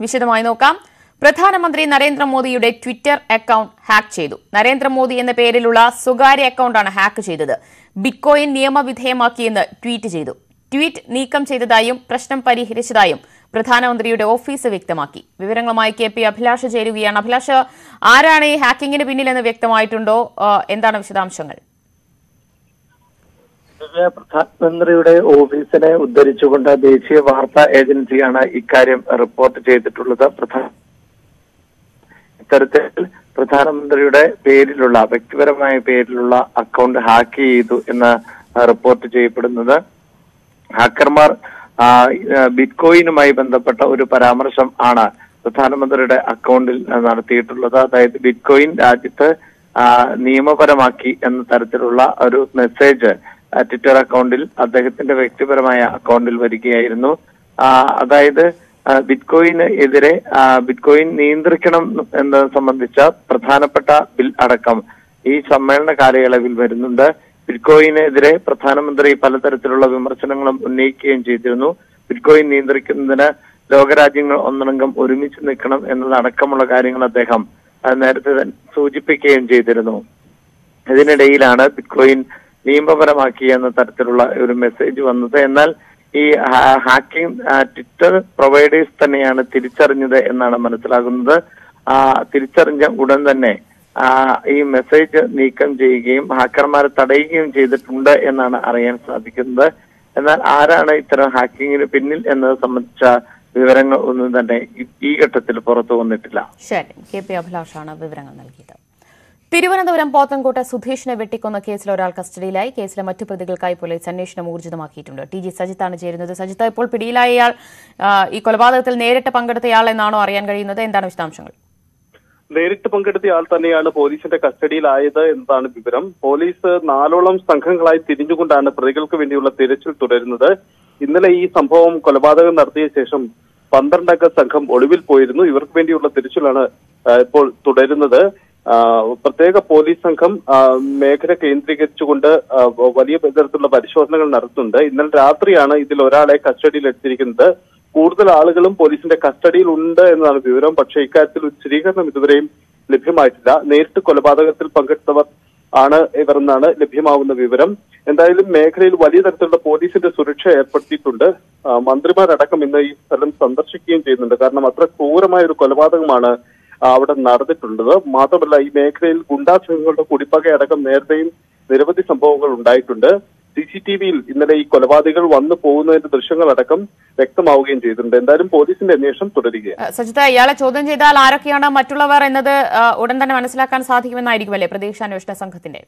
വിശദമായി നോക്കാം. പ്രധാനമന്ത്രി നരേന്ദ്രമോദിയുടെ ട്വിറ്റർ അക്കൌണ്ട് ഹാക്ക് ചെയ്തു. നരേന്ദ്രമോദി എന്ന പേരിലുള്ള സ്വകാര്യ അക്കൌണ്ടാണ് ഹാക്ക് ചെയ്തത്. ബിറ്റ്കോയിൻ നിയമവിധേയമാക്കിയെന്ന് ട്വീറ്റ് ചെയ്തു. ട്വീറ്റ് നീക്കം ചെയ്തതായും പ്രശ്നം പരിഹരിച്ചതായും പ്രധാനമന്ത്രിയുടെ ഓഫീസ് വ്യക്തമാക്കി. വിവരങ്ങളുമായി കെ പി അഭിലാഷ് ചേരുകയാണ്. അഭിലാഷ് ആരാണ് ഈ ഹാക്കിങ്ങിന് പിന്നിലെന്ന് വ്യക്തമായിട്ടുണ്ടോ? എന്താണ് വിശദാംശങ്ങൾ? ദിവ്യ പ്രധാനമന്ത്രിയുടെ ഓഫീസിനെ ഉദ്ധരിച്ചുകൊണ്ട് ദേശീയ വാർത്താ ഏജൻസിയാണ് ഇക്കാര്യം റിപ്പോർട്ട് ചെയ്തിട്ടുള്ളത്. പ്രധാന ഇത്തരത്തിൽ പ്രധാനമന്ത്രിയുടെ പേരിലുള്ള വ്യക്തിപരമായ പേരിലുള്ള അക്കൗണ്ട് ഹാക്ക് ചെയ്തു എന്ന് റിപ്പോർട്ട് ചെയ്യപ്പെടുന്നത്. ഹാക്കർമാർ ബിറ്റ്കോയിനുമായി ബന്ധപ്പെട്ട ഒരു പരാമർശം ആണ് പ്രധാനമന്ത്രിയുടെ അക്കൗണ്ടിൽ നടത്തിയിട്ടുള്ളത്. അതായത് ബിറ്റ്കോയിൻ രാജ്യത്ത് നിയമപരമാക്കി എന്ന തരത്തിലുള്ള ഒരു മെസ്സേജ് ട്വിറ്റർ അക്കൗണ്ടിൽ അദ്ദേഹത്തിന്റെ വ്യക്തിപരമായ അക്കൗണ്ടിൽ വരികയായിരുന്നു. അതായത് ബിറ്റ്കോയിന് എതിരെ ബിറ്റ്കോയിൻ നിയന്ത്രിക്കണം എന്നത് സംബന്ധിച്ച പ്രധാനപ്പെട്ട ബിൽ അടക്കം ഈ സമ്മേളന കാലയളവിൽ വരുന്നുണ്ട്. ബിറ്റ്കോയിനെതിരെ പ്രധാനമന്ത്രി പലതരത്തിലുള്ള വിമർശനങ്ങളും ഉന്നയിക്കുകയും ചെയ്തിരുന്നു. ബിറ്റ്കോയിൻ നിയന്ത്രിക്കുന്നതിന് ലോകരാജ്യങ്ങൾ ഒന്നടങ്കം ഒരുമിച്ച് നിൽക്കണം എന്നതടക്കമുള്ള കാര്യങ്ങൾ അദ്ദേഹം നേരത്തെ സൂചിപ്പിക്കുകയും ചെയ്തിരുന്നു. ഇതിനിടയിലാണ് ബിറ്റ്കോയിൻ നിയമപരമാക്കി എന്ന തരത്തിലുള്ള ഒരു മെസ്സേജ് വന്നത്. എന്നാൽ ഈ ഹാക്കിംഗ് ട്വിറ്റർ പ്രൊവൈഡേഴ്സ് തന്നെയാണ് തിരിച്ചറിഞ്ഞത് എന്നാണ് മനസ്സിലാകുന്നത്. തിരിച്ചറിഞ്ഞ ഉടൻ തന്നെ ഈ മെസ്സേജ് നീക്കം ചെയ്യുകയും ഹാക്കർമാരെ തടയുകയും ചെയ്തിട്ടുണ്ട് എന്നാണ് അറിയാൻ സാധിക്കുന്നത്. എന്നാൽ ആരാണ് ഇത്തരം ഹാക്കിങ്ങിന് പിന്നിൽ എന്നത് സംബന്ധിച്ച വിവരങ്ങൾ ഒന്നും തന്നെ ഈ ഘട്ടത്തിൽ പുറത്തു വന്നിട്ടില്ല. ശരി. കെ പി അഭിലാഷാണ് വിവരങ്ങൾ നൽകിയത്. തിരുവനന്തപുരം പോത്തൻകോട്ട് സുധീഷിനെ വെട്ടിക്കൊന്ന കേസിൽ ഒരാൾ കസ്റ്റഡിയിലായി. കേസിലെ മറ്റു പ്രതികൾക്കായി പോലീസ് അന്വേഷണം ഊർജിതമാക്കിയിട്ടുണ്ട്. ടി ജി സജിത്താണ് ചേരുന്നത്. സജിത്ത് ഇപ്പോൾ പിടിയിലായ ഇയാൾ ഈ കൊലപാതകത്തിൽ നേരിട്ട് പങ്കെടുത്തയാൾ എന്നാണോ അറിയാൻ കഴിയുന്നത്? എന്താണ് വിശദാംശങ്ങൾ? നേരിട്ട് പങ്കെടുത്ത ആൾ തന്നെയാണ് പോലീസിന്റെ കസ്റ്റഡിയിലായത് എന്നതാണ് വിവരം. പോലീസ് നാലോളം സംഘങ്ങളായി തിരിഞ്ഞുകൊണ്ടാണ് പ്രതികൾക്ക് വേണ്ടിയുള്ള തിരച്ചിൽ തുടരുന്നത്. ഇന്നലെ ഈ സംഭവം കൊലപാതകം നടത്തിയ ശേഷം പന്ത്രണ്ടംഗ സംഘം ഒളിവിൽ പോയിരുന്നു. ഇവർക്ക് വേണ്ടിയുള്ള തിരച്ചിലാണ് ഇപ്പോൾ തുടരുന്നത്. പ്രത്യേക പോലീസ് സംഘം മേഖല കേന്ദ്രീകരിച്ചുകൊണ്ട് വലിയ തരത്തിലുള്ള പരിശോധനകൾ നടത്തുന്നുണ്ട്. ഇന്നലെ രാത്രിയാണ് ഇതിൽ ഒരാളെ കസ്റ്റഡിയിൽ എടുത്തിരിക്കുന്നത്. കൂടുതൽ ആളുകളും പോലീസിന്റെ കസ്റ്റഡിയിൽ ഉണ്ട് എന്നാണ് വിവരം. പക്ഷേ ഇക്കാര്യത്തിൽ ഒരു സ്ഥിരീകരണം ഇതുവരെയും ലഭ്യമായിട്ടില്ല. നേരിട്ട് കൊലപാതകത്തിൽ പങ്കെടുത്തവർ ആണ് ഇവർ എന്നാണ് ലഭ്യമാവുന്ന വിവരം. എന്തായാലും മേഖലയിൽ വലിയ തരത്തിലുള്ള പോലീസിന്റെ സുരക്ഷ ഏർപ്പെടുത്തിയിട്ടുണ്ട്. മന്ത്രിമാരടക്കം ഇന്ന് ഈ സ്ഥലം സന്ദർശിക്കുകയും ചെയ്യുന്നുണ്ട്. കാരണം അത്ര ക്രൂരമായ ഒരു കൊലപാതകമാണ് അവിടെ നടന്നിട്ടുള്ളത്. മാത്രമല്ല ഈ മേഖലയിൽ ഗുണ്ടാ സംഘങ്ങളുടെ കുടിപ്പകയടക്കം നേരത്തെയും നിരവധി സംഭവങ്ങൾ ഉണ്ടായിട്ടുണ്ട്. സി സി ടി വിയിൽ ഇന്നലെ ഈ കൊലപാതകൾ വന്നു പോകുന്നതിന്റെ ദൃശ്യങ്ങളടക്കം വ്യക്തമാവുകയും ചെയ്തിട്ടുണ്ട്. എന്തായാലും പോലീസിന്റെ അന്വേഷണം തുടരുകയാണ്. സജിത ഇയാളെ ചോദ്യം ചെയ്താൽ ആരൊക്കെയാണ് മറ്റുള്ളവർ എന്നത് ഉടൻ തന്നെ മനസ്സിലാക്കാൻ സാധിക്കുമെന്നായിരിക്കുമല്ലേ പ്രതീക്ഷ അന്വേഷണ സംഘത്തിന്റെ?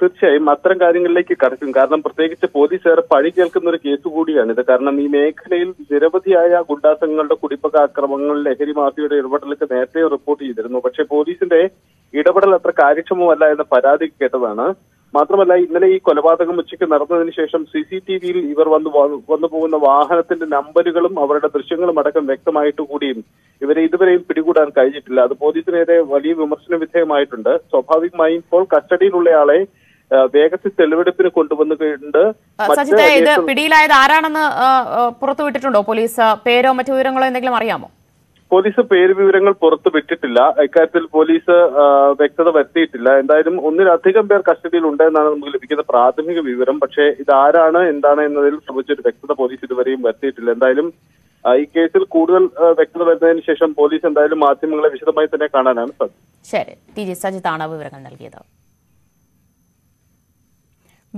തീർച്ചയായും അത്തരം കാര്യങ്ങളിലേക്ക് കടക്കും. കാരണം പ്രത്യേകിച്ച് പോലീസ് ഏറെ പഴി കേൾക്കുന്ന ഒരു കേസ് കൂടിയാണിത്. കാരണം ഈ മേഖലയിൽ നിരവധിയായ ഗുണ്ടാസങ്ങളുടെ കുടിപ്പക അക്രമങ്ങൾ ലഹരി മാഫിയുടെ ഇടപെടലൊക്കെ നേരത്തെ റിപ്പോർട്ട് ചെയ്തിരുന്നു. പക്ഷേ പോലീസിന്റെ ഇടപെടൽ അത്ര കാര്യക്ഷമമല്ല എന്ന പരാതി കേട്ടതാണ്. മാത്രമല്ല ഇന്നലെ ഈ കൊലപാതകം ഉച്ചയ്ക്ക് നടന്നതിന് ശേഷം സി സി ടി വിയിൽ ഇവർ വന്നു വന്നു പോകുന്ന വാഹനത്തിന്റെ നമ്പറുകളും അവരുടെ ദൃശ്യങ്ങളും അടക്കം വ്യക്തമായിട്ട് കൂടിയും ഇവരെ ഇതുവരെയും പിടികൂടാൻ കഴിഞ്ഞിട്ടില്ല. അത് പോലീസിനെതിരെ വലിയ വിമർശന വിധേയമായിട്ടുണ്ട്. സ്വാഭാവികമായും ഇപ്പോൾ കസ്റ്റഡിയിലുള്ളയാളെ വേഗത്തിൽ തെളിവെടുപ്പിന് കൊണ്ടുവന്നു ആ, മറ്റ് സജിത്ത് ഇത് പിടിയിലായത് ആരാണെന്ന് പുറത്തുവിട്ടിട്ടുണ്ടോ പോലീസ് പേരോ മറ്റു വിവരങ്ങളോ എന്തെങ്കിലും അറിയാമോ? പോലീസ് പേര് വിവരങ്ങൾ പുറത്തു വിട്ടിട്ടില്ല. ഇക്കാര്യത്തിൽ പോലീസ് വ്യക്തത വരുത്തിയിട്ടില്ല. എന്തായാലും ഒന്നിലധികം പേർ കസ്റ്റഡിയിൽ ഉണ്ട് എന്നാണ് നമുക്ക് ലഭിക്കുന്ന പ്രാഥമിക വിവരം. പക്ഷേ ഇത് ആരാണ് എന്താണ് എന്നതിൽ സംബന്ധിച്ചൊരു വ്യക്തത പോലീസ് ഇതുവരെയും വരുത്തിയിട്ടില്ല. എന്തായാലും ഈ കേസിൽ കൂടുതൽ വ്യക്തത വരുന്നതിന് ശേഷം പോലീസ് എന്തായാലും മാധ്യമങ്ങളെ വിശദമായി തന്നെ കാണാനാണ് സാധ്യത. ശരി. ടി ജി സജിത്താണ് വിവരങ്ങൾ നൽകിയത്.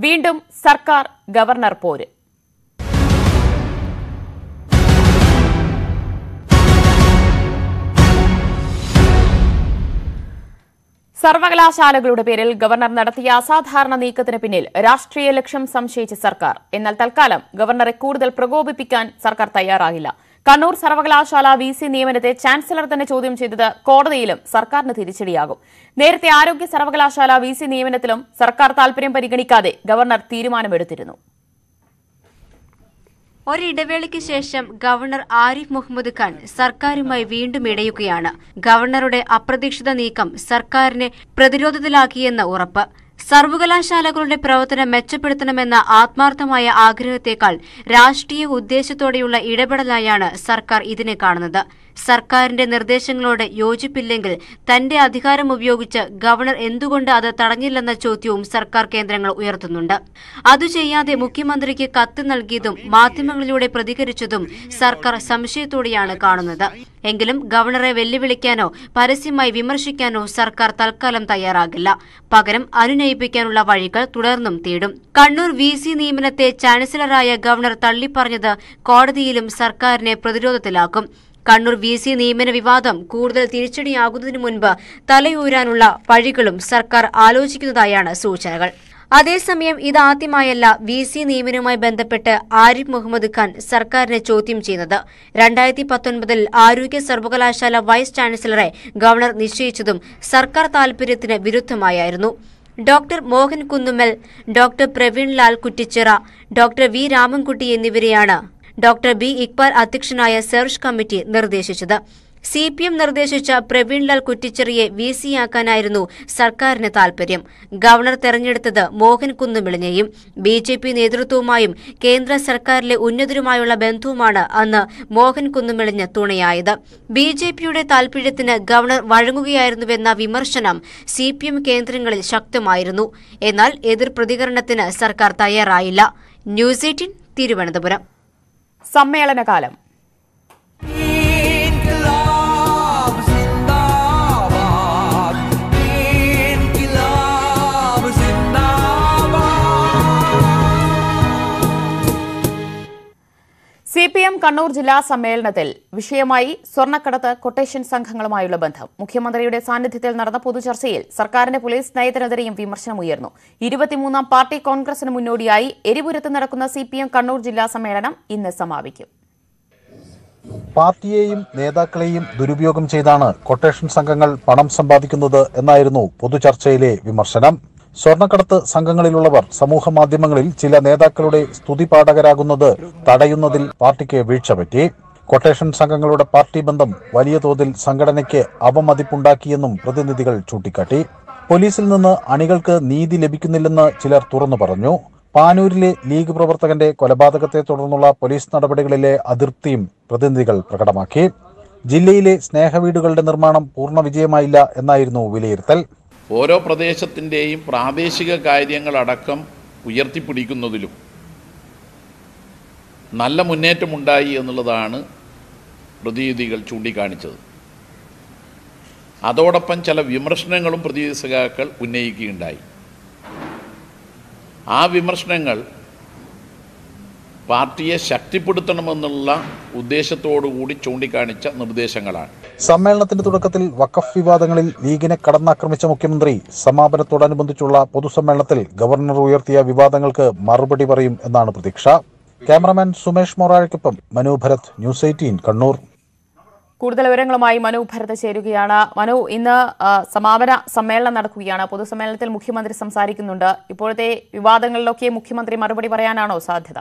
വീണ്ടും സർക്കാർ ഗവർണർ പോര്. സർവകലാശാലകളുടെ പേരിൽ ഗവർണർ നടത്തിയ അസാധാരണ നീക്കത്തിന് പിന്നിൽ രാഷ്ട്രീയ ലക്ഷ്യം സംശയിച്ച സർക്കാർ. എന്നാൽ തൽക്കാലം ഗവർണറെ കൂടുതൽ പ്രകോപിപ്പിക്കാൻ സർക്കാർ തയ്യാറാകില്ല. കണ്ണൂർ സർവകലാശാല വി സി നിയമനത്തെ ചാൻസലർ തന്നെ ചോദ്യം ചെയ്തത് കോടതിയിലും സർക്കാരിന് തിരിച്ചടിയാകും. നേരത്തെ ആരോഗ്യ സർവകലാശാല വി സി നിയമനത്തിലും സർക്കാർ താൽപര്യം പരിഗണിക്കാതെ ഗവർണർ തീരുമാനമെടുത്തിരുന്നു. ഒരിടവേളയ്ക്ക് ശേഷം ഗവർണർ ആരിഫ് മുഹമ്മദ് ഖാൻ സർക്കാരുമായി വീണ്ടും ഇടയുകയാണ്. ഗവർണറുടെ അപ്രതീക്ഷിത നീക്കം സർക്കാരിനെ പ്രതിരോധത്തിലാക്കിയെന്ന് ഉറപ്പ്. സർവകലാശാലകളുടെ പ്രവർത്തനം മെച്ചപ്പെടുത്തണമെന്ന ആത്മാർത്ഥമായ ആഗ്രഹത്തേക്കാൾ രാഷ്ട്രീയ ഉദ്ദേശത്തോടെയുള്ള ഇടപെടലായാണ് സർക്കാർ ഇതിനെ കാണുന്നത്. സർക്കാരിന്റെ നിർദ്ദേശങ്ങളോട് യോജിപ്പില്ലെങ്കിൽ തന്റെ അധികാരം ഉപയോഗിച്ച് ഗവർണർ എന്തുകൊണ്ട് അത് തടഞ്ഞില്ലെന്ന ചോദ്യവും സർക്കാർ കേന്ദ്രങ്ങൾ ഉയർത്തുന്നുണ്ട്. അതു ചെയ്യാതെ മുഖ്യമന്ത്രിക്ക് കത്ത് നൽകിയതും മാധ്യമങ്ങളിലൂടെ പ്രതികരിച്ചതും സർക്കാർ സംശയത്തോടെയാണ് കാണുന്നത്. എങ്കിലും ഗവർണറെ വെല്ലുവിളിക്കാനോ പരസ്യമായി വിമർശിക്കാനോ സർക്കാർ തൽക്കാലം തയ്യാറാകില്ല. പകരം അനുനയിപ്പിക്കാനുള്ള വഴികൾ തുടർന്നും തേടും. കണ്ണൂർ വി സി നിയമനത്തെ ചാൻസലറായ ഗവർണർ തള്ളിപ്പറഞ്ഞത് കോടതിയിലും സർക്കാരിനെ പ്രതിരോധത്തിലാക്കും. കണ്ണൂർ വി സി നിയമന വിവാദം കൂടുതൽ തിരിച്ചടിയാകുന്നതിനു മുൻപ് തലയൂരാനുള്ള വഴികളും സർക്കാർ ആലോചിക്കുന്നതായാണ് സൂചനകൾ. അതേസമയം ഇതാദ്യമായല്ല വി സി നിയമനവുമായി ബന്ധപ്പെട്ട് ആരിഫ് മുഹമ്മദ് ഖാൻ സർക്കാരിനെ ചോദ്യം ചെയ്യുന്നത്. രണ്ടായിരത്തി പത്തൊൻപതിൽ ആരോഗ്യ സർവകലാശാല വൈസ് ചാൻസലറെ ഗവർണർ നിശ്ചയിച്ചതും സർക്കാർ താൽപര്യത്തിന് വിരുദ്ധമായായിരുന്നു. Doctor Mohan Kunnummal doctor Praveenlal Kuttichira doctor V Ramankutty എന്നിവരെയാണ് ഡോക്ടർ ബി. ഇക്ബാൽ അധ്യക്ഷനായ സെർച്ച് കമ്മിറ്റി നിർദ്ദേശിച്ചത്. സി പി എം നിർദ്ദേശിച്ച പ്രവീൺലാൽ കുറ്റിച്ചെറിയെ വി സിയാക്കാനായിരുന്നു സർക്കാരിന് താൽപര്യം. ഗവർണർ തെരഞ്ഞെടുത്തത് മോഹൻ കുന്നുമിളിനെയും ബി ജെ പി നേതൃത്വവുമായും കേന്ദ്ര സർക്കാരിലെ ഉന്നതരുമായുള്ള ബന്ധവുമാണ് അന്ന് മോഹൻ കുന്നുമിളിഞ്ഞ് തുണയായത്. ബി ജെ പിയുടെ താൽപര്യത്തിന് ഗവർണർ വഴങ്ങുകയായിരുന്നുവെന്ന വിമർശനം സി പി എം കേന്ദ്രങ്ങളിൽ ശക്തമായിരുന്നു. എന്നാൽ എതിർ പ്രതികരണത്തിന് സർക്കാർ തയ്യാറായില്ല. News eighteen Thiruvananthapuram. സമ്മേളനകാലം. C P M Kannur ജില്ലാ സമ്മേളനത്തിൽ വിഷയമായി സ്വർണക്കടത്ത് കൊട്ടേഷൻ സംഘങ്ങളുമായുള്ള ബന്ധം. മുഖ്യമന്ത്രിയുടെ സാന്നിധ്യത്തിൽ നടന്ന പൊതുചർച്ചയിൽ സർക്കാരിന്റെ പോലീസ് നയത്തിനെതിരെയും വിമർശനമുയർന്നു ഇരുപത്തിമൂന്നാം പാർട്ടി കോൺഗ്രസിന് മുന്നോടിയായി എരിപുരത്ത് നടക്കുന്ന സി കണ്ണൂർ ജില്ലാ സമ്മേളനം ഇന്ന് സമാപിക്കും. പാർട്ടിയെയും നേതാക്കളെയും ദുരുപയോഗം ചെയ്താണ് കൊട്ടേഷൻ സംഘങ്ങൾ പണം സമ്പാദിക്കുന്നത് എന്നായിരുന്നു പൊതുചർച്ചയിലെ വിമർശനം. സ്വർണക്കടത്ത് സംഘങ്ങളിലുള്ളവർ സമൂഹ മാധ്യമങ്ങളിൽ ചില നേതാക്കളുടെ സ്തുതിപാഠകരാകുന്നത് തടയുന്നതിൽ പാർട്ടിക്ക് വീഴ്ച പറ്റി. കൊട്ടേഷൻ സംഘങ്ങളുടെ പാർട്ടി ബന്ധം വലിയ തോതിൽ സംഘടനയ്ക്ക് അവമതിപ്പുണ്ടാക്കിയെന്നും പ്രതിനിധികൾ ചൂണ്ടിക്കാട്ടി. പോലീസിൽ നിന്ന് അണികൾക്ക് നീതി ലഭിക്കുന്നില്ലെന്ന് ചിലർ തുറന്നു പറഞ്ഞു. പാനൂരിലെ ലീഗ് പ്രവർത്തകന്റെ കൊലപാതകത്തെ തുടർന്നുള്ള പോലീസ് നടപടികളിലെ അതൃപ്തിയും പ്രതിനിധികൾ പ്രകടമാക്കി. ജില്ലയിലെ സ്നേഹവീടുകളുടെ നിർമ്മാണം പൂർണ വിജയമായില്ല എന്നായിരുന്നു വിലയിരുത്തൽ. ഓരോ പ്രദേശത്തിന്റെയും പ്രാദേശിക കാര്യങ്ങളടക്കം ഉയർത്തിപ്പിടിക്കുന്നതിലും നല്ല മുന്നേറ്റമുണ്ടായി എന്നുള്ളതാണ് പ്രതിനിധികൾ ചൂണ്ടിക്കാണിച്ചത്. അതോടൊപ്പം ചില വിമർശനങ്ങളും പ്രതിനിധി ഉന്നയിക്കുകയുണ്ടായി. ആ വിമർശനങ്ങൾ പാർട്ടിയെ ശക്തിപ്പെടുത്തണമെന്നുള്ള ഉദ്ദേശത്തോടു കൂടി ചൂണ്ടിക്കാണിച്ച നിർദ്ദേശങ്ങളാണ്. സമ്മേളനത്തിന്റെ തുടക്കത്തിൽ വഖഫ് വിവാദങ്ങളിൽ ലീഗിനെ കടന്നാക്രമിച്ച മുഖ്യമന്ത്രി സമാപനത്തോടനുബന്ധിച്ചുള്ള പൊതുസമ്മേളനത്തിൽ ഗവർണർ ഉയർത്തിയ വിവാദങ്ങൾക്ക് മറുപടി പറയും എന്നാണ് പ്രതീക്ഷ. ക്യാമറമാൻ സുമേഷ് മൊറാഴയ്ക്കൊപ്പം മനു ഭരത് ന്യൂസ് എയ്റ്റീൻ കണ്ണൂർ. കൂടുതൽ വിവരങ്ങളുമായി മനു ഭരത് ചേരുകയാണ്. മനു ഇന്ന് സമാപന സമ്മേളനം നടക്കുകയാണ്. പൊതുസമ്മേളനത്തിൽ മുഖ്യമന്ത്രി സംസാരിക്കുന്നുണ്ട്. ഇപ്പോഴത്തെ വിവാദങ്ങളിലൊക്കെ മുഖ്യമന്ത്രി മറുപടി പറയാനാണോ സാധ്യത?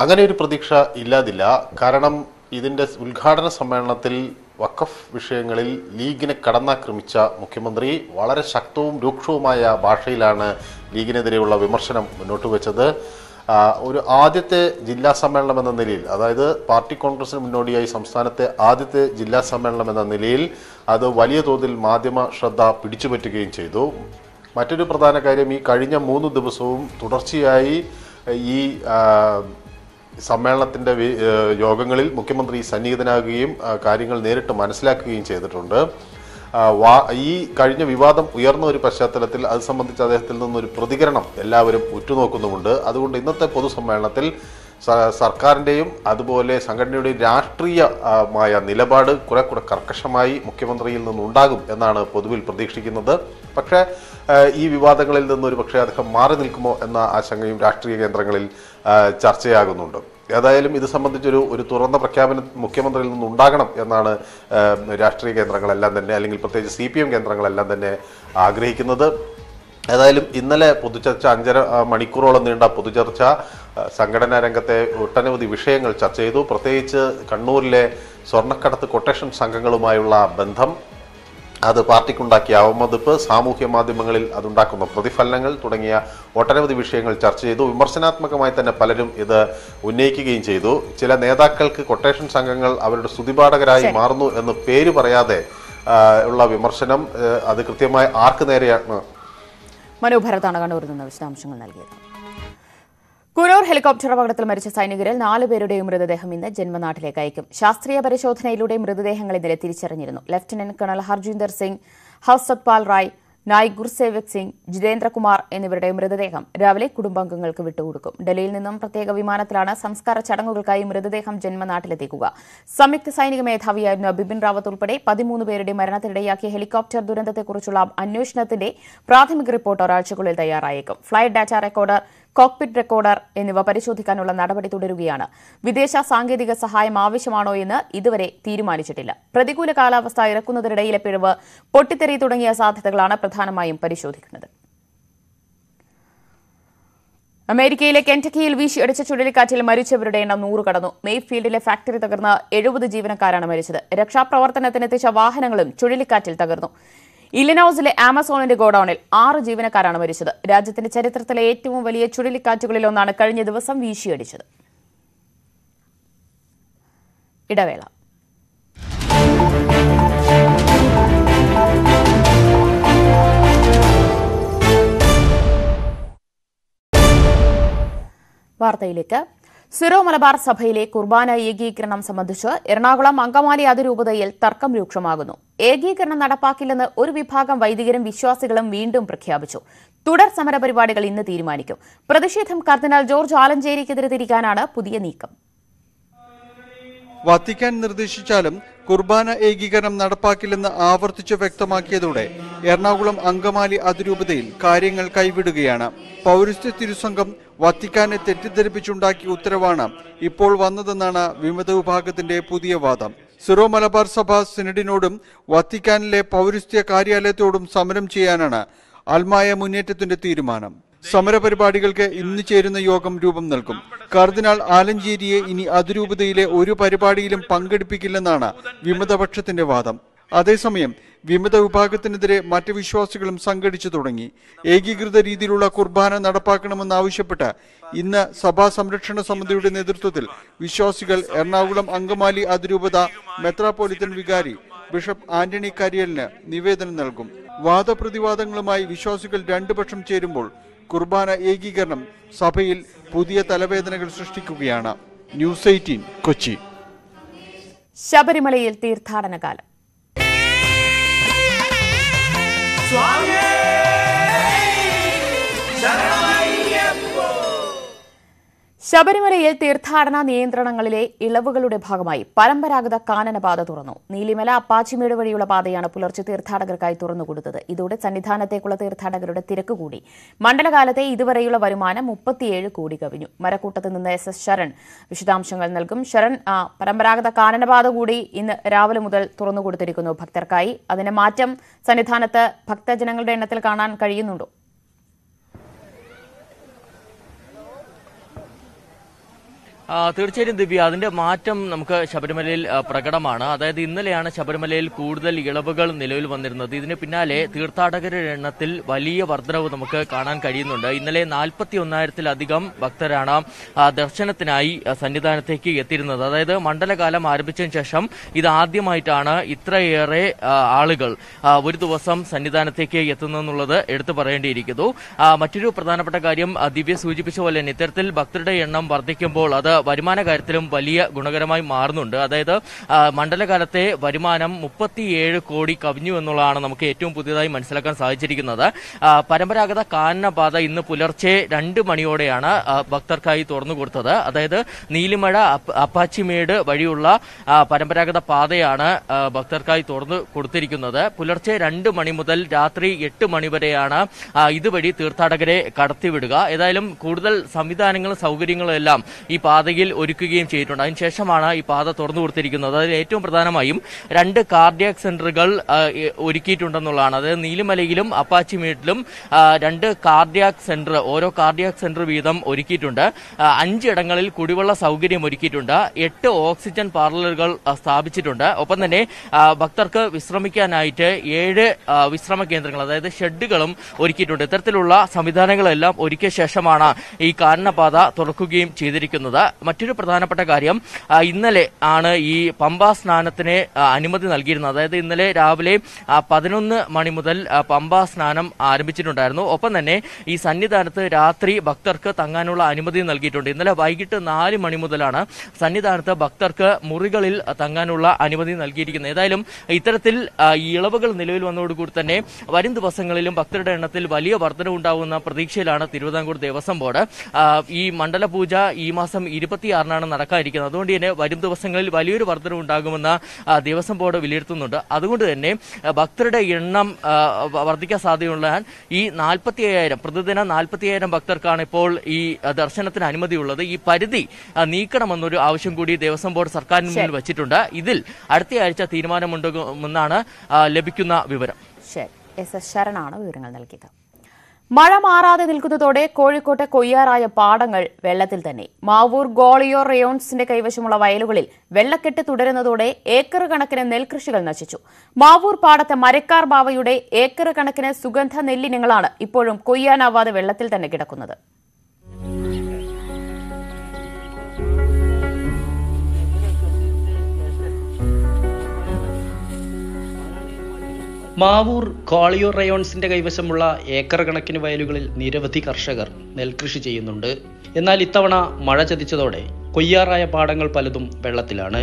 അങ്ങനെ ഒരു പ്രതീക്ഷ ഇല്ലാതില്ല. കാരണം ഇതിന്റെ ഉദ്ഘാടന സമ്മേളനത്തിൽ വഖഫ് വിഷയങ്ങളിൽ ലീഗിനെ കടന്നാക്രമിച്ച മുഖ്യമന്ത്രി വളരെ ശക്തവും രൂക്ഷവുമായ ഭാഷയിലാണ് ലീഗിനെതിരെയുള്ള വിമർശനം മുന്നോട്ട് വെച്ചത്. ഒരു ആദ്യത്തെ ജില്ലാ സമ്മേളനം എന്ന നിലയിൽ അതായത് പാർട്ടി കോൺഗ്രസിന് മുന്നോടിയായി സംസ്ഥാനത്തെ ആദ്യത്തെ ജില്ലാ സമ്മേളനം എന്ന നിലയിൽ അത് വലിയ തോതിൽ മാധ്യമ ശ്രദ്ധ പിടിച്ചുപറ്റുകയും ചെയ്തു. മറ്റൊരു പ്രധാന കാര്യം ഈ കഴിഞ്ഞ മൂന്ന് ദിവസവും തുടർച്ചയായി ഈ സമ്മേളനത്തിന്റെ യോഗങ്ങളിൽ മുഖ്യമന്ത്രി സന്നിഹിതനാകുകയും കാര്യങ്ങൾ നേരിട്ട് മനസ്സിലാക്കുകയും ചെയ്തിട്ടുണ്ട്. ഈ കഴിഞ്ഞ വിവാദം ഉയർന്ന ഒരു പശ്ചാത്തലത്തിൽ അത് സംബന്ധിച്ച് അദ്ദേഹത്തിൽ നിന്നൊരു പ്രതികരണം എല്ലാവരും ഉറ്റുനോക്കുന്നുമുണ്ട്. അതുകൊണ്ട് ഇന്നത്തെ പൊതുസമ്മേളനത്തിൽ സർക്കാരിന്റെയും അതുപോലെ സംഘടനയുടെയും രാഷ്ട്രീയമായ നിലപാട് കുറെ കൂടെ കർക്കശമായി മുഖ്യമന്ത്രിയിൽ നിന്നുണ്ടാകും എന്നാണ് പൊതുവിൽ പ്രതീക്ഷിക്കുന്നത്. പക്ഷേ ഈ വിവാദങ്ങളിൽ നിന്ന് ഒരു പക്ഷേ അദ്ദേഹം മാറി നിൽക്കുമോ എന്ന ആശങ്കയും രാഷ്ട്രീയ കേന്ദ്രങ്ങളിൽ ചർച്ചയാകുന്നുണ്ട്. ഏതായാലും ഇത് സംബന്ധിച്ചൊരു ഒരു തുറന്ന പ്രഖ്യാപനം മുഖ്യമന്ത്രിയിൽ നിന്നുണ്ടാകണം എന്നാണ് രാഷ്ട്രീയ കേന്ദ്രങ്ങളെല്ലാം തന്നെ അല്ലെങ്കിൽ പ്രത്യേകിച്ച് സി കേന്ദ്രങ്ങളെല്ലാം തന്നെ ആഗ്രഹിക്കുന്നത്. ഏതായാലും ഇന്നലെ പൊതുചർച്ച അഞ്ചര മണിക്കൂറോളം നീണ്ട പൊതുചർച്ച സംഘടനാ രംഗത്തെ ഒട്ടനവധി വിഷയങ്ങൾ ചർച്ച ചെയ്തു. പ്രത്യേകിച്ച് കണ്ണൂരിലെ സ്വർണക്കടത്ത് കൊട്ടേഷൻ സംഘങ്ങളുമായുള്ള ബന്ധം അത് പാർട്ടിക്കുണ്ടാക്കിയ അവമതിപ്പ് സാമൂഹ്യ മാധ്യമങ്ങളിൽ അതുണ്ടാക്കുന്ന പ്രതിഫലനങ്ങൾ തുടങ്ങിയ ഒട്ടനവധി വിഷയങ്ങൾ ചർച്ച ചെയ്തു. വിമർശനാത്മകമായി തന്നെ പലരും ഇത് ഉന്നയിക്കുകയും ചെയ്തു. ചില നേതാക്കൾക്ക് കൊട്ടേഷൻ സംഘങ്ങൾ അവരുടെ സ്തുതിപാഠകരായി മാറുന്നു എന്ന് പേര് പറയാതെ ഉള്ള വിമർശനം അത് കൃത്യമായി ആർക്ക് നേരെയാണ് മനോഭരത്താണ് കണ്ണൂരിൽ നിന്ന് വിശദാംശങ്ങൾ നൽകിയത്. കുരൂർ ഹെലികോപ്റ്റർ അപകടത്തിൽ മരിച്ച സൈനികരിൽ നാല് പേരുടെയും മൃതദേഹം ഇന്ന് ജന്മനാട്ടിലേക്ക് അയക്കും. ശാസ്ത്രീയ പരിശോധനയിലൂടെ മൃതദേഹങ്ങൾ ഇന്നലെ തിരിച്ചറിഞ്ഞിരുന്നു. ലഫ്റ്റനന്റ് കേണൽ ഹർജീന്ദർ സിംഗ് ഹർസത്പാൽ റായ് നായ് ഗുർസേവക് സിംഗ് ജിതേന്ദ്രകുമാർ എന്നിവരുടെ മൃതദേഹം രാവിലെ കുടുംബാംഗങ്ങൾക്ക് വിട്ടുകൊടുക്കും. ഡൽഹിയിൽ നിന്നും പ്രത്യേക വിമാനത്തിലാണ് സംസ്കാര ചടങ്ങുകൾക്കായി മൃതദേഹം ജന്മനാട്ടിലെത്തിക്കുക. സംയുക്ത സൈനിക മേധാവിയായിരുന്ന ബിപിൻ റാവത്ത് ഉൾപ്പെടെ പതിമൂന്ന് പേരുടെ മരണത്തിനിടയാക്കിയ ഹെലികോപ്റ്റർ ദുരന്തത്തെക്കുറിച്ചുള്ള അന്വേഷണത്തിന്റെ പ്രാഥമിക റിപ്പോർട്ട് ഒരാഴ്ചക്കുള്ളിൽ തയ്യാറായേക്കും. Flight data recorder cockpit recorder എന്നിവ പരിശോധിക്കാനുള്ള നടപടി തുടരുകയാണ്. വിദേശ സാങ്കേതിക സഹായം ആവശ്യമാണോ എന്ന് ഇതുവരെ തീരുമാനിച്ചിട്ടില്ല. പ്രതികൂല കാലാവസ്ഥ ഇറക്കുന്നതിനിടയിലെ പിഴവ് പൊട്ടിത്തെറി തുടങ്ങിയ സാധ്യതകളാണ് പ്രധാനമായും പരിശോധിക്കുന്നത്. അമേരിക്കയിലെ കെന്റക്കിയിൽ വീശിയടിച്ച ചുഴലിക്കാറ്റിൽ മരിച്ചവരുടെ എണ്ണം നൂറ് കടന്നു. മെയ്ഫീൽഡിലെ ഫാക്ടറി തകർന്ന് എഴുപത് ജീവനക്കാരാണ് മരിച്ചത്. രക്ഷാപ്രവർത്തനത്തിനെത്തിച്ച വാഹനങ്ങളും ചുഴലിക്കാറ്റിൽ തകർന്നു. ഇല്ലനൌസിലെ ആമസോണിന്റെ ഗോഡൌണിൽ ആറ് ജീവനക്കാരാണ് മരിച്ചത്. രാജ്യത്തിന്റെ ചരിത്രത്തിലെ ഏറ്റവും വലിയ ചുഴലിക്കാറ്റുകളിൽ ഒന്നാണ് കഴിഞ്ഞ ദിവസം വീശിയടിച്ചത്. ഇടവേള. വാർത്തയിലേക്ക്. സിറോ മലബാർ സഭയിലെ കുർബാന ഏകീകരണം സംബന്ധിച്ച് എറണാകുളം അങ്കമാലി അതിരൂപതയിൽ തർക്കം രൂക്ഷമാകുന്നു. ഏകീകരണം നടപ്പാക്കില്ലെന്ന് ഒരു വിഭാഗം വൈദികരും വിശ്വാസികളും വീണ്ടും പ്രഖ്യാപിച്ചു. തുടർ സമരപരിപാടികൾ ഇന്ന് തീരുമാനിക്കും. പ്രതിഷേധം കർദിനാൾ ജോർജ് ആലഞ്ചേരിക്കെതിരെ തിരിക്കാനാണ് പുതിയ നീക്കം. വത്തിക്കാൻ നിർദ്ദേശിച്ചാലും കുർബാന ഏകീകരണം നടപ്പാക്കില്ലെന്ന് ആവർത്തിച്ച് വ്യക്തമാക്കിയതോടെ എറണാകുളം അങ്കമാലി അതിരൂപതയിൽ കാര്യങ്ങൾ കൈവിടുകയാണ്. പൗരസ്ത്യ തിരുസംഘം വത്തിക്കാനെ തെറ്റിദ്ധരിപ്പിച്ചുണ്ടാക്കിയ ഉത്തരവാണ് ഇപ്പോൾ വന്നതെന്നാണ് വിമത വിഭാഗത്തിന്റെ പുതിയ വാദം. സിറോ മലബാർ സഭ സിനഡിനോടും വത്തിക്കാനിലെ പൗരസ്ത്യ കാര്യാലയത്തോടും സമരം ചെയ്യാനാണ് അൽമായ മുന്നേറ്റത്തിന്റെ തീരുമാനം. സമരപരിപാടികൾക്ക് ഇന്ന് ചേരുന്ന യോഗം രൂപം നൽകും. കർദിനാൾ ആലഞ്ചേരിയെ ഇനി അതിരൂപതയിലെ ഒരു പരിപാടിയിലും പങ്കെടുപ്പിക്കില്ലെന്നാണ് വിമതപക്ഷത്തിന്റെ വാദം. അതേസമയം വിമത വിഭാഗത്തിനെതിരെ മറ്റ് വിശ്വാസികളും സംഘടിച്ചു തുടങ്ങി. ഏകീകൃത രീതിയിലുള്ള കുർബാന നടപ്പാക്കണമെന്നാവശ്യപ്പെട്ട് ഇന്ന് സഭാ സംരക്ഷണ സമിതിയുടെ നേതൃത്വത്തിൽ വിശ്വാസികൾ എറണാകുളം അങ്കമാലി അതിരൂപത മെത്രാപോലിത്തൻ വികാരി ബിഷപ്പ് ആന്റണി കരിയലിന് നിവേദനം നൽകും. വാദപ്രതിവാദങ്ങളുമായി വിശ്വാസികൾ രണ്ടു പക്ഷം ചേരുമ്പോൾ കുർബാന ഏകീകരണം സഭയിൽ പുതിയ തലവേദനകൾ സൃഷ്ടിക്കുകയാണ്. News eighteen Kochi. ശബരിമലയിൽ തീർത്ഥാടന കാലം சுவாமி ശബരിമലയിൽ തീർത്ഥാടന നിയന്ത്രണങ്ങളിലെ ഇളവുകളുടെ ഭാഗമായി പരമ്പരാഗത കാനനപാത തുറന്നു. നീലിമല അപ്പാച്ചിമേട് വഴിയുള്ള പാതയാണ് പുലർച്ചെ തീർത്ഥാടകർക്കായി തുറന്നുകൊടുത്തത്. ഇതോടെ സന്നിധാനത്തേക്കുള്ള തീർത്ഥാടകരുടെ തിരക്ക് കൂടി. മണ്ഡലകാലത്തെ ഇതുവരെയുള്ള വരുമാനം മുപ്പത്തിയേഴ് കോടി കവിഞ്ഞു. മരക്കൂട്ടത്ത് നിന്ന് എസ് എസ് ശരൺ വിശദാംശങ്ങൾ നൽകും. ശരൺ പരമ്പരാഗത കാനനപാത കൂടി ഇന്ന് രാവിലെ മുതൽ തുറന്നുകൊടുത്തിരിക്കുന്നു ഭക്തർക്കായി. അതിന് മാറ്റം സന്നിധാനത്ത് ഭക്തജനങ്ങളുടെ എണ്ണത്തിൽ കാണാൻ കഴിയുന്നുണ്ടോ? തീർച്ചയായും ദിവ്യ അതിന്റെ മാറ്റം നമുക്ക് ശബരിമലയിൽ പ്രകടമാണ്. അതായത് ഇന്നലെയാണ് ശബരിമലയിൽ കൂടുതൽ ഇളവുകൾ നിലവിൽ വന്നിരുന്നത്. ഇതിന് പിന്നാലെ തീർത്ഥാടകരുടെ എണ്ണത്തിൽ വലിയ വർദ്ധനവ് നമുക്ക് കാണാൻ കഴിയുന്നുണ്ട്. ഇന്നലെ നാൽപ്പത്തി ഒന്നായിരത്തിലധികം ഭക്തരാണ് ദർശനത്തിനായി സന്നിധാനത്തേക്ക് എത്തിയിരുന്നത്. അതായത് മണ്ഡലകാലം ആരംഭിച്ചതിന് ശേഷം ഇത് ആദ്യമായിട്ടാണ് ഇത്രയേറെ ആളുകൾ ഒരു ദിവസം സന്നിധാനത്തേക്ക് എത്തുന്നതെന്നുള്ളത് എടുത്തു പറയേണ്ടിയിരിക്കുന്നു. മറ്റൊരു പ്രധാനപ്പെട്ട കാര്യം ദിവ്യ സൂചിപ്പിച്ച പോലെ തന്നെ ഇത്തരത്തിൽ ഭക്തരുടെ എണ്ണം വർദ്ധിക്കുമ്പോൾ അത് വരുമാന കാര്യത്തിലും വലിയ ഗുണകരമായി മാറുന്നുണ്ട്. അതായത് മണ്ഡലകാലത്തെ വരുമാനം മുപ്പത്തിയേഴ് കോടി കവിഞ്ഞു എന്നുള്ളതാണ് നമുക്ക് ഏറ്റവും പുതിയതായി മനസ്സിലാക്കാൻ സാധിച്ചിരിക്കുന്നത്. പരമ്പരാഗത കാനനപാത ഇന്ന് പുലർച്ചെ രണ്ട് മണിയോടെയാണ് ഭക്തർക്കായി തുറന്നു കൊടുത്തത്. അതായത് നീലിമഴ അപ്പ- അപ്പാച്ചിമേട് വഴിയുള്ള പരമ്പരാഗത പാതയാണ് ഭക്തർക്കായി തുറന്നു കൊടുത്തിരിക്കുന്നത്. പുലർച്ചെ രണ്ട് മണി മുതൽ രാത്രി എട്ട് മണി വരെയാണ് ഇതുവഴി തീർത്ഥാടകരെ കടത്തിവിടുക. ഏതായാലും കൂടുതൽ സംവിധാനങ്ങളും സൗകര്യങ്ങളും എല്ലാം ഈ പാത പാതയിൽ ഒരുക്കുകയും ചെയ്തിട്ടുണ്ട്. അതിനുശേഷമാണ് ഈ പാത തുറന്നു കൊടുത്തിരിക്കുന്നത്. അതിൽ ഏറ്റവും പ്രധാനമായും രണ്ട് കാർഡിയാക് സെന്ററുകൾ ഒരുക്കിയിട്ടുണ്ടെന്നുള്ളതാണ്. അതായത് നീലിമലയിലും അപ്പാച്ചി മീട്ടിലും രണ്ട് കാർഡിയാക് സെന്റർ ഓരോ കാർഡിയാക് സെന്റർ വീതം ഒരുക്കിയിട്ടുണ്ട്. അഞ്ച് അഞ്ചിടങ്ങളിൽ കുടിവെള്ള സൗകര്യം ഒരുക്കിയിട്ടുണ്ട്. എട്ട് ഓക്സിജൻ പാർലറുകൾ സ്ഥാപിച്ചിട്ടുണ്ട്. ഒപ്പം തന്നെ ഭക്തർക്ക് വിശ്രമിക്കാനായിട്ട് ഏഴ് വിശ്രമ കേന്ദ്രങ്ങൾ അതായത് ഷെഡുകളും ഒരുക്കിയിട്ടുണ്ട്. ഇത്തരത്തിലുള്ള സംവിധാനങ്ങളെല്ലാം ഒരുക്കിയ ശേഷമാണ് ഈ കാരണപാത തുറക്കുകയും ചെയ്തിരിക്കുന്നത്. മറ്റൊരു പ്രധാനപ്പെട്ട കാര്യം ഇന്നലെ ആണ് ഈ പമ്പാ സ്നാനത്തിന് അനുമതി നൽകിയിരുന്നത്. അതായത് ഇന്നലെ രാവിലെ പതിനൊന്ന് മണി മുതൽ പമ്പാ സ്നാനം ആരംഭിച്ചിട്ടുണ്ടായിരുന്നു. ഒപ്പം തന്നെ ഈ സന്നിധാനത്ത് രാത്രി ഭക്തർക്ക് തങ്ങാനുള്ള അനുമതി നൽകിയിട്ടുണ്ട്. ഇന്നലെ വൈകിട്ട് നാല് മണി മുതലാണ് സന്നിധാനത്ത് ഭക്തർക്ക് മുറികളിൽ തങ്ങാനുള്ള അനുമതി നൽകിയിരിക്കുന്നത്. ഏതായാലും ഇത്തരത്തിൽ ഈ ഇളവുകൾ നിലവിൽ വന്നതോടുകൂടി തന്നെ വരും ദിവസങ്ങളിലും ഭക്തരുടെ എണ്ണത്തിൽ വലിയ വർധനവുണ്ടാകുന്ന പ്രതീക്ഷയിലാണ് തിരുവിതാംകൂർ ദേവസ്വം ബോർഡ്. ഈ മണ്ഡലപൂജ ഈ മാസം ഇരുപത്തിയാറിനാണ് നടക്കാതിരിക്കുന്നത് അതുകൊണ്ട് തന്നെ വരും ദിവസങ്ങളിൽ വലിയൊരു വർധന ഉണ്ടാകുമെന്ന് ദേവസ്വം ബോർഡ് വിലയിരുത്തുന്നുണ്ട്. അതുകൊണ്ട് തന്നെ ഭക്തരുടെ എണ്ണം വർദ്ധിക്കാൻ സാധ്യതയുള്ള ഈ നാൽപ്പത്തി അയ്യായിരം പ്രതിദിനം നാൽപ്പത്തി അയ്യായിരം ഭക്തർക്കാണ് ഇപ്പോൾ ഈ ദർശനത്തിന് അനുമതിയുള്ളത്. ഈ പരിധി നീക്കണമെന്നൊരു ആവശ്യം കൂടി ദേവസ്വം ബോർഡ് സർക്കാരിന് മുന്നിൽ വെച്ചിട്ടുണ്ട്. ഇതിൽ അടുത്തയാഴ്ച തീരുമാനമുണ്ടാകുമെന്നാണ് ലഭിക്കുന്ന വിവരം. ശരി. എസ് എസ് ശരണാണ് വിവരങ്ങൾ നൽകിയത്. മഴ മാറാതെ നിൽക്കുന്നതോടെ കോഴിക്കോട്ടെ കൊയ്യാറായ പാടങ്ങൾ വെള്ളത്തിൽ തന്നെ. മാവൂർ ഗോളിയോ റയോൺസിന്റെ കൈവശമുള്ള വയലുകളിൽ വെള്ളക്കെട്ട് തുടരുന്നതോടെ ഏക്കർ കണക്കിന് നെൽകൃഷികൾ നശിച്ചു. മാവൂർ പാടത്തെ മരക്കാർ ബാവയുടെ ഏക്കർ കണക്കിന് സുഗന്ധ നെല്ലിനങ്ങളാണ് ഇപ്പോഴും കൊയ്യാനാവാതെ വെള്ളത്തിൽ തന്നെ കിടക്കുന്നത്. മാവൂർ കോളിയോ റയോൺസിന്റെ കൈവശമുള്ള ഏക്കർ കണക്കിന് വയലുകളിൽ നിരവധി കർഷകർ നെൽകൃഷി ചെയ്യുന്നുണ്ട്. എന്നാൽ ഇത്തവണ മഴ ചതിച്ചതോടെ കൊയ്യാറായ പാടങ്ങൾ പലതും വെള്ളത്തിലാണ്.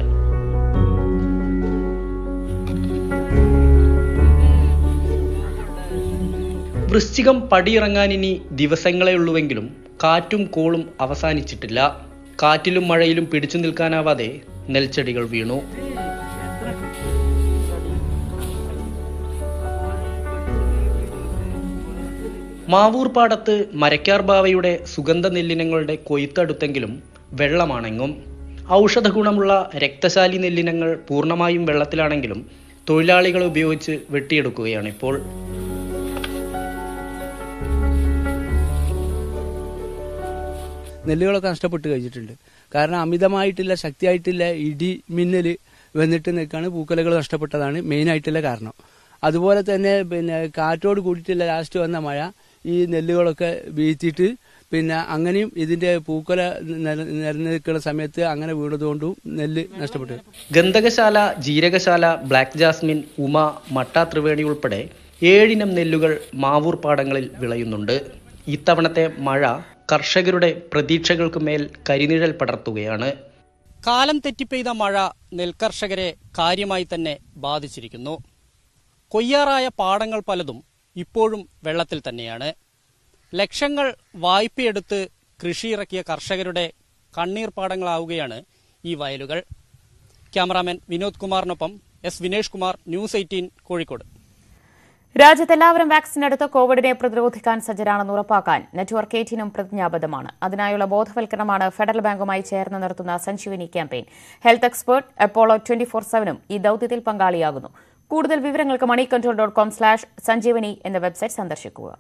വൃശ്ചികം പടിയിറങ്ങാൻ ഇനി ദിവസങ്ങളേ ഉള്ളുവെങ്കിലും കാറ്റും കോളും അവസാനിച്ചിട്ടില്ല. കാറ്റിലും മഴയിലും പിടിച്ചു നിൽക്കാനാവാതെ നെൽച്ചെടികൾ വീണു. മാവൂർ പാടത്ത് മരക്കാർ ബാവയുടെ സുഗന്ധ നെല്ലിനങ്ങളുടെ കൊയ്ത്തടുത്തെങ്കിലും വെള്ളമാണെങ്ങും. ഔഷധ ഗുണമുള്ള രക്തശാലി നെല്ലിനങ്ങൾ പൂർണമായും വെള്ളത്തിലാണെങ്കിലും തൊഴിലാളികളെ ഉപയോഗിച്ച് വെട്ടിയെടുക്കുകയാണ് ഇപ്പോൾ നെല്ലുകളൊക്കെ നഷ്ടപ്പെട്ട് കഴിഞ്ഞിട്ടുണ്ട്. കാരണം അമിതമായിട്ടില്ല ശക്തിയായിട്ടില്ല ഇടി മിന്നൽ വന്നിട്ട് നിൽക്കാണ്. പൂക്കലകൾ നഷ്ടപ്പെട്ടതാണ് മെയിനായിട്ടുള്ള കാരണം. അതുപോലെ തന്നെ പിന്നെ കാറ്റോട് കൂടിയിട്ടുള്ള ലാസ്റ്റ് വന്ന മഴ ഈ നെല്ലുകളൊക്കെ വീഴ്ത്തിയിട്ട് പിന്നെ അങ്ങനെയും ഇതിന്റെ പൂക്കല നിലനിൽക്കുന്ന സമയത്ത് അങ്ങനെ വീണതുകൊണ്ടും നെല്ല് നഷ്ടപ്പെട്ടു. ഗന്ധകശാല ജീരകശാല ബ്ലാക്ക് ജാസ്മിൻ ഉമ മട്ട ത്രിവേണി ഉൾപ്പെടെ ഏഴിനം നെല്ലുകൾ മാവൂർ പാടങ്ങളിൽ വിളയുന്നുണ്ട്. ഇത്തവണത്തെ മഴ കർഷകരുടെ പ്രതീക്ഷകൾക്ക് മേൽ കരിനിഴൽ പടർത്തുകയാണ്. കാലം തെറ്റിപ്പെയ്ത മഴ നെൽകർഷകരെ കാര്യമായി തന്നെ ബാധിച്ചിരിക്കുന്നു. കൊയ്യാറായ പാടങ്ങൾ പലതും ഇപ്പോഴും വെള്ളത്തിൽ തന്നെയാണ്. ലക്ഷങ്ങൾ വായ്പയെടുത്ത് കൃഷിയിറക്കിയ കർഷകരുടെ കണ്ണീർ പാടങ്ങളാവുകയാണ് ഈ വയലുകൾ. Cameraman Vinod കുമാറിനൊപ്പം S Vinesh Kumar news eighteen Kozhikode. രാജ്യത്ത് എല്ലാവരും വാക്സിൻ എടുത്ത് കോവിഡിനെ പ്രതിരോധിക്കാൻ സജ്ജരാണെന്ന് ഉറപ്പാക്കാൻ നെറ്റ്വർക്ക് എയ്റ്റീനും പ്രതിജ്ഞാബദ്ധമാണ്. അതിനായുള്ള ബോധവൽക്കരണമാണ് ഫെഡറൽ ബാങ്കുമായി ചേർന്ന് നടത്തുന്ന Sanjeevani campaign. Health expert Apollo twenty four സെവനും ഈ ദൌത്യത്തിൽ പങ്കാളിയാകുന്നു. കൂടുതൽ വിവരങ്ങൾക്ക് money control dot com slash Sanjeevani എന്ന വെബ്സൈറ്റ് സന്ദർശിക്കുക.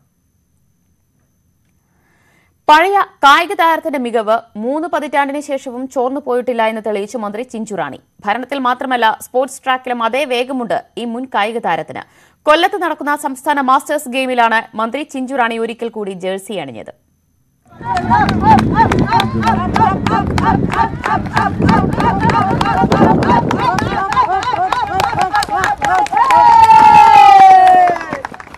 പഴയ കായിക താരത്തിന്റെ മികവ് മൂന്ന് പതിറ്റാണ്ടിന് ശേഷവും ചോർന്നു പോയിട്ടില്ല എന്ന് തെളിയിച്ചു മന്ത്രി ചിഞ്ചുറാണി ഭരണത്തിൽ മാത്രമല്ല സ്പോർട്സ് ട്രാക്കിലും അതേ വേഗമുണ്ട് ഈ മുൻ കായിക താരത്തിന്. കൊല്ലത്ത് നടക്കുന്ന സംസ്ഥാന മാസ്റ്റേഴ്സ് ഗെയിമിലാണ് മന്ത്രി ചിഞ്ചുറാണി ഒരിക്കൽ കൂടി ജേഴ്സി അണിഞ്ഞത്.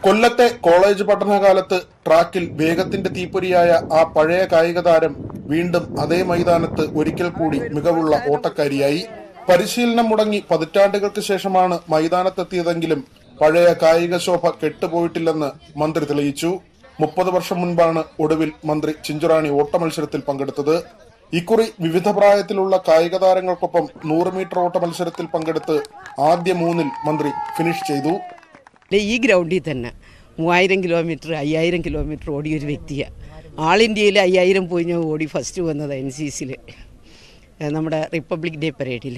കൊല്ലത്തെ കോളേജ് പഠനകാലത്ത് ട്രാക്കിൽ വേഗത്തിന്റെ തീപ്പൊരിയായ ആ പഴയ കായിക താരം വീണ്ടും അതേ മൈതാനത്ത് ഒരിക്കൽ കൂടി മികവുള്ള ഓട്ടക്കാരിയായി. പരിശീലനം മുടങ്ങി പതിറ്റാണ്ടുകൾക്ക് ശേഷമാണ് മൈതാനത്തെത്തിയതെങ്കിലും പഴയ കായിക ശോഭ കെട്ടുപോയിട്ടില്ലെന്ന് മന്ത്രി തെളിയിച്ചു. മുപ്പത് വർഷം മുൻപാണ് ഒടുവിൽ മന്ത്രി ചിഞ്ചുറാണി ഓട്ടമത്സരത്തിൽ പങ്കെടുത്തത്. ഇക്കുറി വിവിധ പ്രായത്തിലുള്ള കായിക താരങ്ങൾക്കൊപ്പം നൂറ് മീറ്റർ ഓട്ട മത്സരത്തിൽ പങ്കെടുത്ത് ആദ്യ മൂന്നിൽ മന്ത്രി ഫിനിഷ് ചെയ്തു. ഈ ഗ്രൗണ്ടിൽ തന്നെ മൂവായിരം കിലോമീറ്റർ അയ്യായിരം കിലോമീറ്റർ ഓടിയ ഒരു വ്യക്തിയാണ് ആൾ ഇന്ത്യയിൽ അയ്യായിരം പോയി ഞാൻ ഓടി ഫസ്റ്റ് വന്നത് എൻ സി സിയിൽ നമ്മുടെ റിപ്പബ്ലിക് ഡേ പരേഡിൽ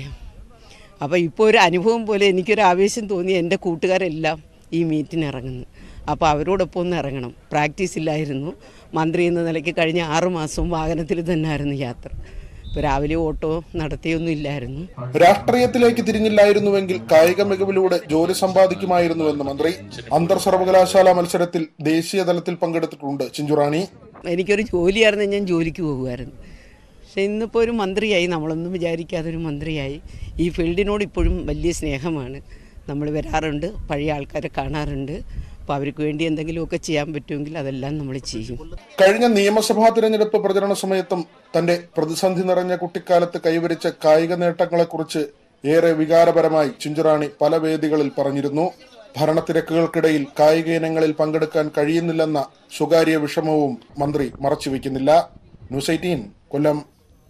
അപ്പോൾ ഇപ്പോൾ ഒരു അനുഭവം പോലെ എനിക്കൊരു ആവേശം തോന്നി എന്റെ കൂട്ടുകാരെല്ലാം ഈ മീറ്റിന് ഇറങ്ങുന്നു. അപ്പോൾ അവരോടൊപ്പം ഒന്ന് ഇറങ്ങണം. പ്രാക്ടീസ് ഇല്ലായിരുന്നു. മന്ത്രി എന്ന നിലയ്ക്ക് കഴിഞ്ഞ ആറുമാസവും വാഹനത്തിൽ തന്നെയായിരുന്നു യാത്ര. രാവിലെ ഓട്ടോ നടത്തിയൊന്നും ഇല്ലായിരുന്നു രാഷ്ട്രീയത്തിലേക്ക് തിരിഞ്ഞില്ലായിരുന്നുവെങ്കിൽ കായിക മികവിലൂടെ ജോലി സമ്പാദിക്കുമായിരുന്നുവെന്ന് മന്ത്രി. അന്തർ സർവകലാശാല മത്സരത്തിൽ ദേശീയ തലത്തിൽ പങ്കെടുത്തിട്ടുണ്ട് ചിഞ്ചുറാണി. എനിക്കൊരു ജോലിയായിരുന്നു ഞാൻ ജോലിക്ക് പോകുമായിരുന്നു. പക്ഷെ ഇന്നിപ്പോൾ ഒരു മന്ത്രിയായി. നമ്മളൊന്നും വിചാരിക്കാതെ ഒരു മന്ത്രിയായി. ഈ ഫീൽഡിനോട് ഇപ്പോഴും വലിയ സ്നേഹമാണ്. നമ്മൾ വരാറുണ്ട് പഴയ ആൾക്കാരെ കാണാറുണ്ട്. അപ്പോൾ അവർക്ക് വേണ്ടി എന്തെങ്കിലുമൊക്കെ ചെയ്യാൻ പറ്റുമെങ്കിൽ അതെല്ലാം നമ്മൾ ചെയ്യും. കഴിഞ്ഞ നിയമസഭാ തിരഞ്ഞെടുപ്പ് പ്രചരണ സമയത്തും തന്റെ പ്രതിസന്ധി നിറഞ്ഞ കുട്ടിക്കാലത്ത് കൈവരിച്ച കായിക നേട്ടങ്ങളെക്കുറിച്ച് ഏറെ വികാരപരമായി ചിഞ്ചുറാണി പല വേദികളിൽ പറഞ്ഞിരുന്നു. ഭരണത്തിരക്കുകൾക്കിടയിൽ കായിക ഇനങ്ങളിൽ പങ്കെടുക്കാൻ കഴിയുന്നില്ലെന്ന സ്വകാര്യ വിഷമവും മന്ത്രി മറച്ചുവെക്കുന്നില്ല. ന്യൂസ് എയ്റ്റീൻ കൊല്ലം.